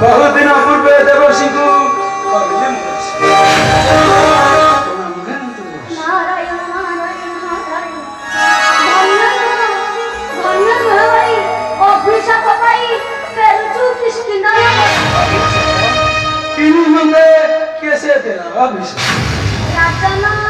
বহু দিন পূর্বে দেবশিখু कैसे तेरा अभिषेक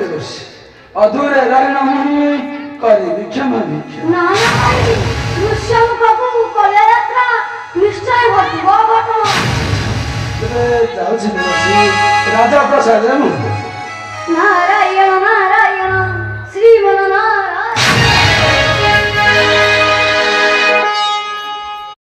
दृश्य अधूरे रहना मुनि करी विक्षम विक्षम না না ভাই দুষ্যন্ত বাবু কলেরাত্রা